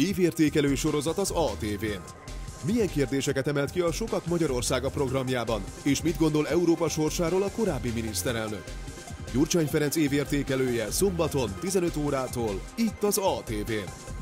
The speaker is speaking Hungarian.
Évértékelő sorozat az ATV-n. Milyen kérdéseket emelt ki a Sokak Magyarországa programjában, és mit gondol Európa sorsáról a korábbi miniszterelnök? Gyurcsány Ferenc évértékelője szombaton 15 órától itt az ATV-n.